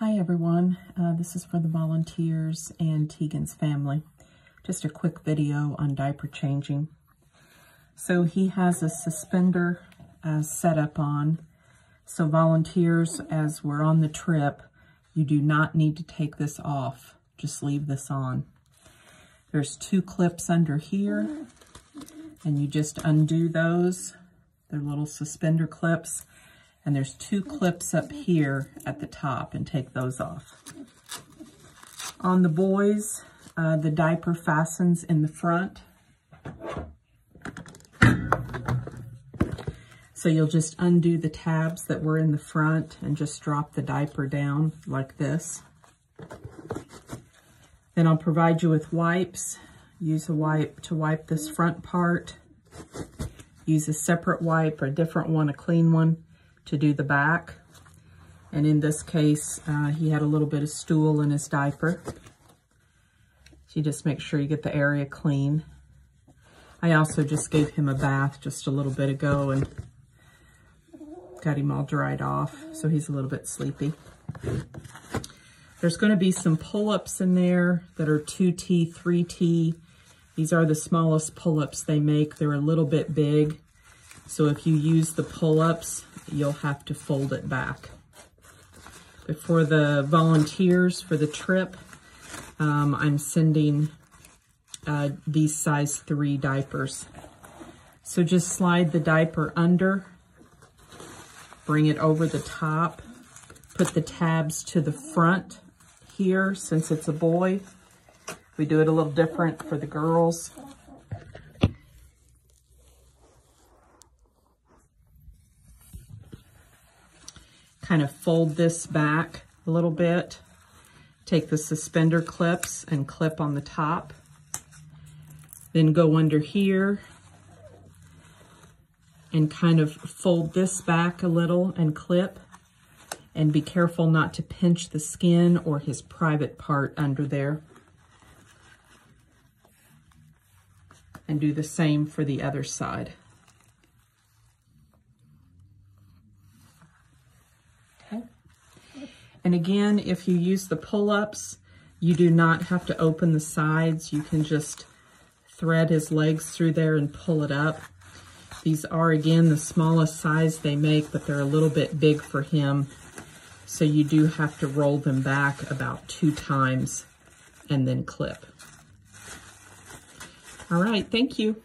Hi everyone, uh, this is for the volunteers and Teegan's family. Just a quick video on diaper changing. So he has a suspender uh, set up on. So volunteers, as we're on the trip, you do not need to take this off. Just leave this on. There's two clips under here, and you just undo those. They're little suspender clips and there's two clips up here at the top and take those off. On the boys, uh, the diaper fastens in the front. So you'll just undo the tabs that were in the front and just drop the diaper down like this. Then I'll provide you with wipes. Use a wipe to wipe this front part. Use a separate wipe a different one, a clean one to do the back. And in this case, uh, he had a little bit of stool in his diaper. So you just make sure you get the area clean. I also just gave him a bath just a little bit ago and got him all dried off, so he's a little bit sleepy. There's going to be some pull-ups in there that are 2T, 3T. These are the smallest pull-ups they make. They're a little bit big. So if you use the pull-ups, you'll have to fold it back. But for the volunteers for the trip, um, I'm sending uh, these size three diapers. So just slide the diaper under, bring it over the top, put the tabs to the front here since it's a boy. We do it a little different for the girls. Kind of fold this back a little bit. Take the suspender clips and clip on the top. Then go under here and kind of fold this back a little and clip. And be careful not to pinch the skin or his private part under there. And do the same for the other side. And again, if you use the pull-ups, you do not have to open the sides. You can just thread his legs through there and pull it up. These are, again, the smallest size they make, but they're a little bit big for him. So you do have to roll them back about two times and then clip. All right, thank you.